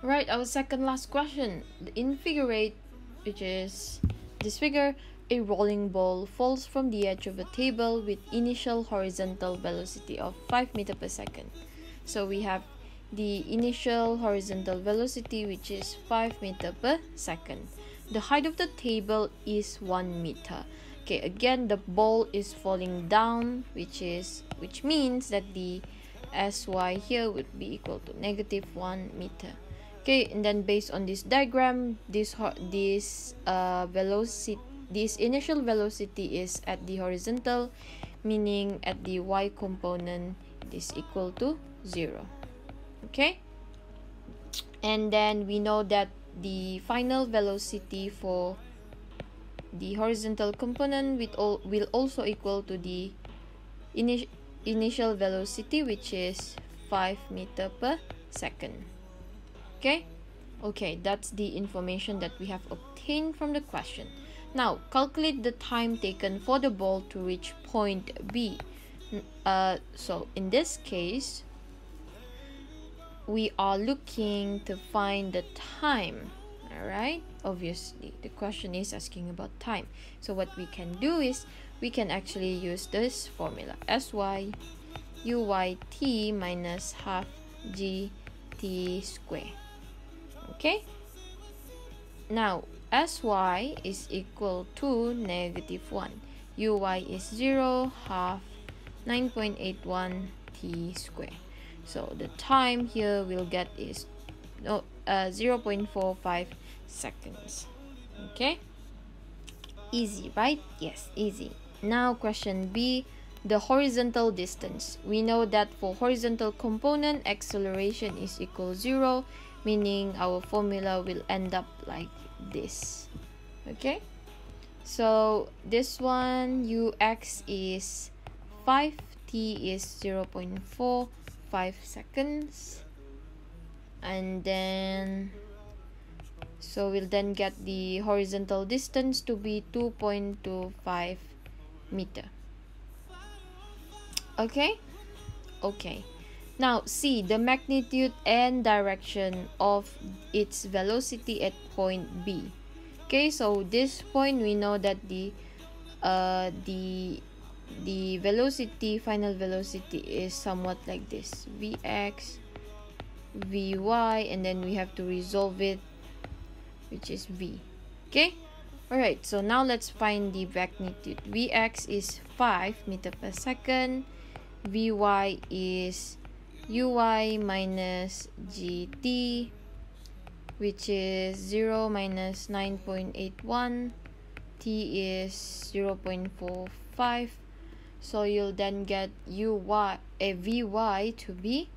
Right, our second last question. In figure 8, which is this figure, a rolling ball falls from the edge of a table with initial horizontal velocity of 5 meter per second. So we have the initial horizontal velocity which is 5 meter per second. The height of the table is 1 meter. Okay, again the ball is falling down which is which means that the sy here would be equal to negative 1 meter okay and then based on this diagram this this uh, velocity this initial velocity is at the horizontal meaning at the y component it is equal to 0 okay? And then we know that the final velocity for the horizontal component will, all, will also equal to the init initial velocity which is 5 meter per second okay? Okay that's the information that we have obtained from the question. Now calculate the time taken for the ball to reach point b. Uh, so in this case we are looking to find the time. All right obviously the question is asking about time. So what we can do is we can actually use this formula. Sy uyt minus half gt square okay? Now sy is equal to negative 1 uy is 0 half 9.81 t square. So the time here we'll get is no uh, 0 0.45 seconds. Okay? Easy right? Yes easy. Now question b the horizontal distance. We know that for horizontal component acceleration is equal 0 meaning our formula will end up like this. Okay? So this one ux is 5 t is 0 0.45 seconds. And then so we'll then get the horizontal distance to be 2.25 meter. Okay? Okay now see the magnitude and direction of its velocity at point B. Okay, so this point we know that the uh the the velocity final velocity is somewhat like this. Vx vy and then we have to resolve it which is v. Okay? All right so now let's find the magnitude. Vx is 5 meter per second. Vy is uy minus gt which is 0 minus 9.81 t is 0 0.45 so you'll then get uy a eh, vy to be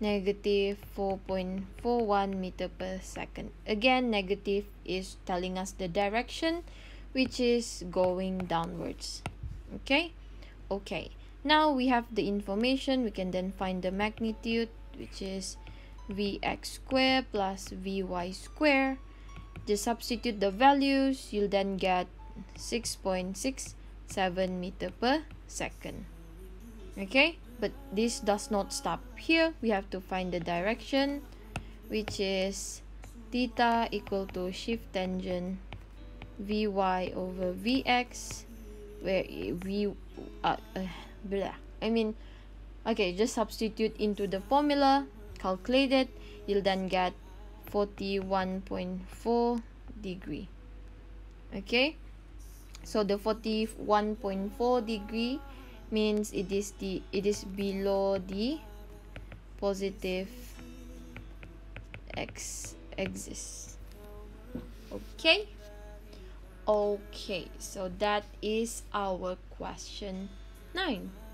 negative 4.41 meter per second. Again negative is telling us the direction which is going downwards. Okay? Okay now we have the information. We can then find the magnitude which is vx square plus vy square. Just substitute the values you'll then get 6.67 meter per second. Okay? But this does not stop here. We have to find the direction which is theta equal to shift tangent vy over vx where v uh, uh, blah. I mean, okay, just substitute into the formula, calculate it, you'll then get 41.4 degree. Okay, so the 41.4 degree means it is the it is below the positive x axis okay okay so that is our question 9